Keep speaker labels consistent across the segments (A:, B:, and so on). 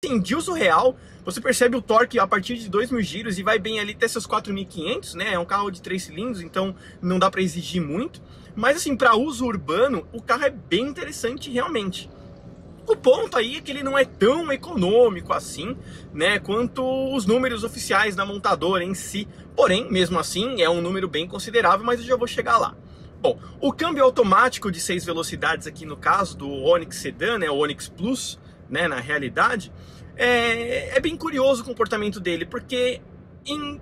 A: De uso real, você percebe o torque a partir de 2 mil giros e vai bem ali até seus 4.500, né? É um carro de 3 cilindros, então não dá para exigir muito. Mas assim, para uso urbano, o carro é bem interessante realmente. O ponto aí é que ele não é tão econômico assim, né, quanto os números oficiais da montadora em si. Porém, mesmo assim, é um número bem considerável, mas eu já vou chegar lá. Bom, o câmbio automático de 6 velocidades aqui no caso do Onix Sedan, né, o Onix Plus, né, na realidade, é, é bem curioso o comportamento dele, porque em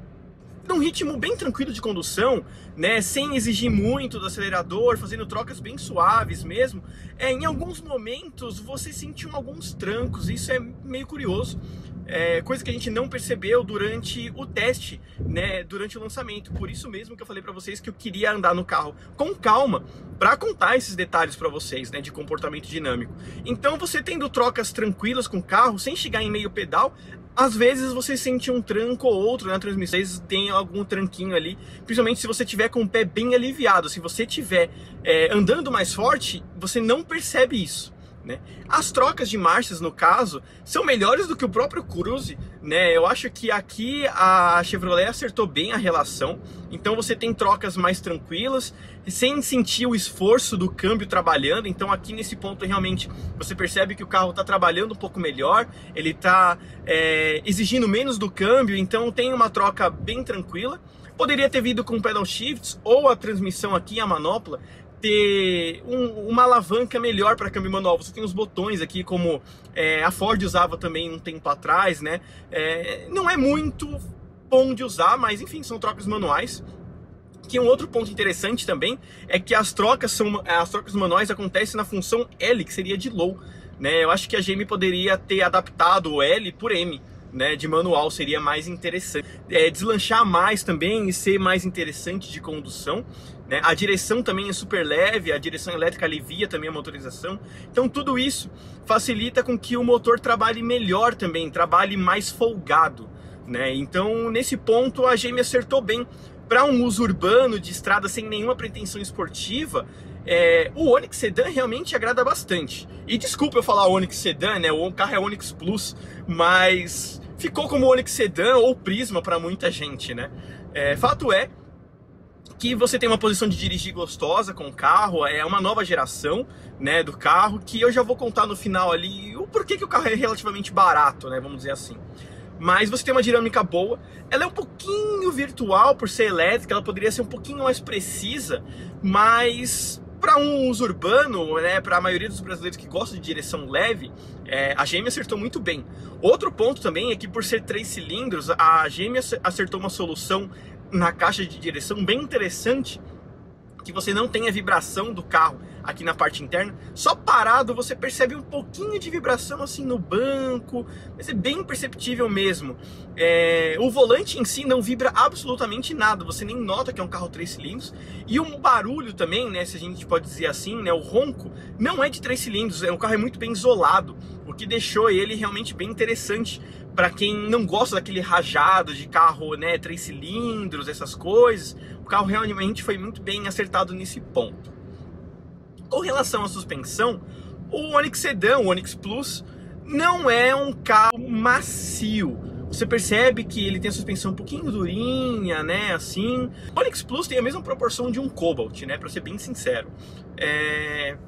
A: num ritmo bem tranquilo de condução, né, sem exigir muito do acelerador, fazendo trocas bem suaves mesmo, é, em alguns momentos você sentiu alguns trancos, isso é meio curioso, é, coisa que a gente não percebeu durante o teste, né, durante o lançamento. Por isso mesmo que eu falei para vocês que eu queria andar no carro com calma para contar esses detalhes para vocês, né, de comportamento dinâmico. Então, você tendo trocas tranquilas com o carro, sem chegar em meio pedal, às vezes você sente um tranco ou outro na transmissão, às vezes tem algum tranquinho ali, principalmente se você tiver com o pé bem aliviado. Se você tiver é, andando mais forte, você não percebe isso. Né? As trocas de marchas, no caso, são melhores do que o próprio Cruze. Né? Eu acho que aqui a Chevrolet acertou bem a relação. Então você tem trocas mais tranquilas, sem sentir o esforço do câmbio trabalhando. Então aqui nesse ponto realmente você percebe que o carro está trabalhando um pouco melhor, ele está é, exigindo menos do câmbio, então tem uma troca bem tranquila. Poderia ter vindo com pedal shifts ou a transmissão aqui, a manopla, ter um, uma alavanca melhor para câmbio manual. Você tem os botões aqui, como é, a Ford usava também um tempo atrás, né? É, não é muito bom de usar, mas enfim, são trocas manuais. Que um outro ponto interessante também é que as trocas são as trocas manuais acontecem na função L, que seria de low. Né? Eu acho que a GM poderia ter adaptado o L por M. Né, de manual seria mais interessante. É, deslanchar mais também e ser mais interessante de condução. Né? A direção também é super leve, a direção elétrica alivia também a motorização. Então tudo isso facilita com que o motor trabalhe melhor também, trabalhe mais folgado. Né? Então nesse ponto a GM acertou bem. Para um uso urbano de estrada sem nenhuma pretensão esportiva, é, o Onix Sedan realmente agrada bastante. E desculpa eu falar Onix Sedan, né? O carro é Onix Plus, mas ficou como Onix Sedan ou Prisma para muita gente, né? É, fato é que você tem uma posição de dirigir gostosa com o carro, é uma nova geração, né, do carro, que eu já vou contar no final ali o porquê que o carro é relativamente barato, né, vamos dizer assim. Mas você tem uma dinâmica boa, ela é um pouquinho virtual por ser elétrica, ela poderia ser um pouquinho mais precisa, mas para um uso urbano, né, para a maioria dos brasileiros que gostam de direção leve, é, a GM acertou muito bem. Outro ponto também é que por ser três cilindros, a GM acertou uma solução na caixa de direção bem interessante que você não tem a vibração do carro aqui na parte interna. Só parado você percebe um pouquinho de vibração assim no banco, mas é bem perceptível mesmo. É, o volante em si não vibra absolutamente nada, você nem nota que é um carro três cilindros. E o barulho também, né, se a gente pode dizer assim, né, o ronco, não é de três cilindros, é um carro é muito bem isolado, o que deixou ele realmente bem interessante para quem não gosta daquele rajado de carro, né, três cilindros, essas coisas, o carro realmente foi muito bem acertado nesse ponto. Com relação à suspensão, o Onix Sedan, o Onix Plus, não é um carro macio. Você percebe que ele tem a suspensão um pouquinho durinha, né, assim. O Onix Plus tem a mesma proporção de um Cobalt, né, para ser bem sincero. É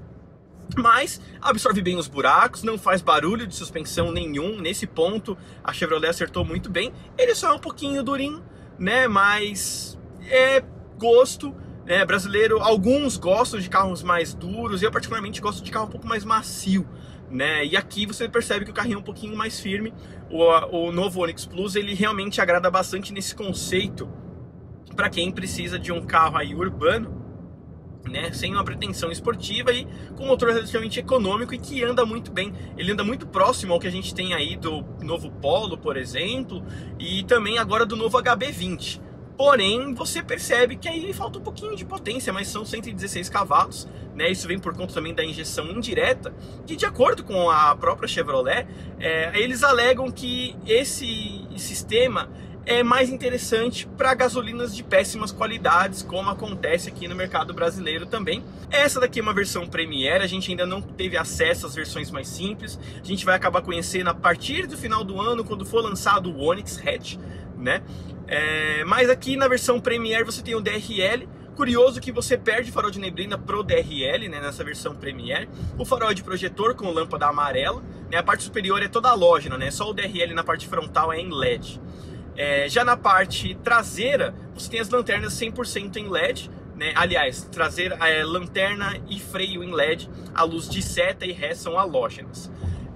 A: mas absorve bem os buracos, não faz barulho de suspensão nenhum. Nesse ponto, a Chevrolet acertou muito bem. Ele só é um pouquinho durinho, né? Mas é gosto. Né? Brasileiro, alguns gostam de carros mais duros. Eu, particularmente, gosto de carro um pouco mais macio. Né? E aqui você percebe que o carrinho é um pouquinho mais firme. O, o novo Onix Plus ele realmente agrada bastante nesse conceito para quem precisa de um carro aí urbano né, sem uma pretensão esportiva e com motor relativamente econômico e que anda muito bem. Ele anda muito próximo ao que a gente tem aí do novo Polo, por exemplo, e também agora do novo HB20. Porém, você percebe que aí falta um pouquinho de potência, mas são 116 cavalos, né? Isso vem por conta também da injeção indireta, que de acordo com a própria Chevrolet, é, eles alegam que esse sistema é mais interessante para gasolinas de péssimas qualidades, como acontece aqui no mercado brasileiro também. Essa daqui é uma versão Premier, a gente ainda não teve acesso às versões mais simples. A gente vai acabar conhecendo a partir do final do ano, quando for lançado o Onix Hatch, né? É, mas aqui na versão Premier você tem o DRL, Curioso que você perde farol de neblina pro DRL, né, nessa versão Premier. O farol é de projetor com lâmpada amarela, né, a parte superior é toda halógena, né, só o DRL na parte frontal é em LED. É, já na parte traseira, você tem as lanternas 100% em LED, né? Aliás, traseira, é, lanterna e freio em LED, a luz de seta e ré são halógenas.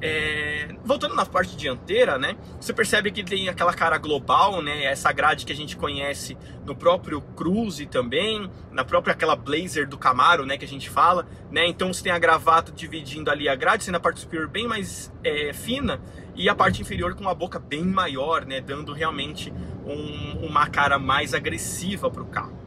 A: É, voltando na parte dianteira, né, você percebe que tem aquela cara global, né, essa grade que a gente conhece no próprio Cruze também, na própria aquela Blazer do Camaro, né, que a gente fala, né, então você tem a gravata dividindo ali a grade, sendo a parte superior bem mais é, fina e a parte inferior com a boca bem maior, né, dando realmente um, uma cara mais agressiva para o carro.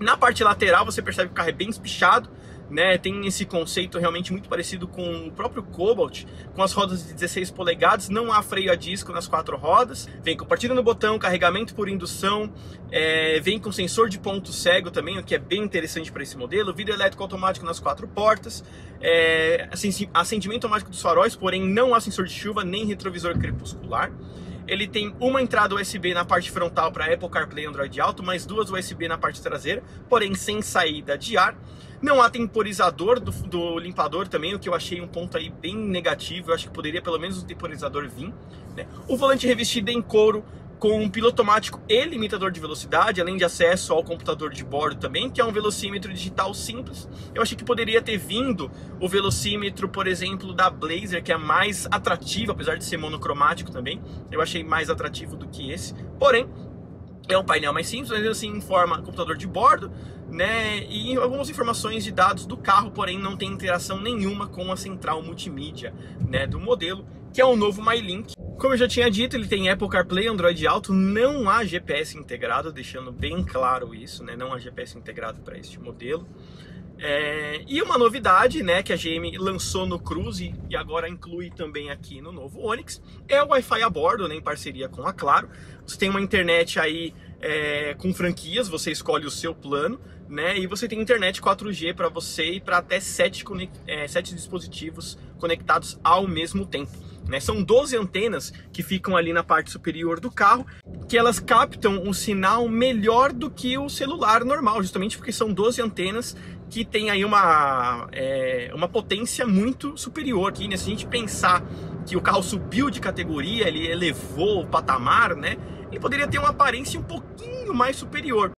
A: Na parte lateral você percebe que o carro é bem espichado, né, tem esse conceito realmente muito parecido com o próprio Cobalt, com as rodas de 16 polegadas, não há freio a disco nas quatro rodas, vem com partida no botão, carregamento por indução, é, vem com sensor de ponto cego também, o que é bem interessante para esse modelo, vidro elétrico automático nas quatro portas, é, acendimento automático dos faróis, porém não há sensor de chuva nem retrovisor crepuscular. Ele tem uma entrada USB na parte frontal para Apple CarPlay e Android Auto, mais duas USB na parte traseira, porém sem saída de ar. Não há temporizador do, do, limpador também, o que eu achei um ponto aí bem negativo. Eu acho que poderia pelo menos o temporizador vir. Né? O volante revestido em couro com um piloto automático e limitador de velocidade, além de acesso ao computador de bordo também, que é um velocímetro digital simples. Eu achei que poderia ter vindo o velocímetro, por exemplo, da Blazer, que é mais atrativo, apesar de ser monocromático também. Eu achei mais atrativo do que esse. Porém, é um painel mais simples, mas assim informa computador de bordo, né? E algumas informações de dados do carro, porém não tem interação nenhuma com a central multimídia, né, do modelo, que é o novo MyLink. Como eu já tinha dito, ele tem Apple CarPlay, Android Auto, não há GPS integrado, deixando bem claro isso, né? Não há GPS integrado para este modelo. É, e uma novidade né, que a GM lançou no Cruze e agora inclui também aqui no novo Onix é o Wi-Fi a bordo, né, em parceria com a Claro. Você tem uma internet aí é, com franquias, você escolhe o seu plano, né, e você tem internet 4G para você e para até 7, é, 7 dispositivos conectados ao mesmo tempo. Né? São 12 antenas que ficam ali na parte superior do carro, que elas captam um sinal melhor do que o celular normal, justamente porque são 12 antenas que tem aí uma, é, uma potência muito superior. Aqui, né? Se a gente pensar que o carro subiu de categoria, ele elevou o patamar, né? Ele poderia ter uma aparência um pouquinho mais superior.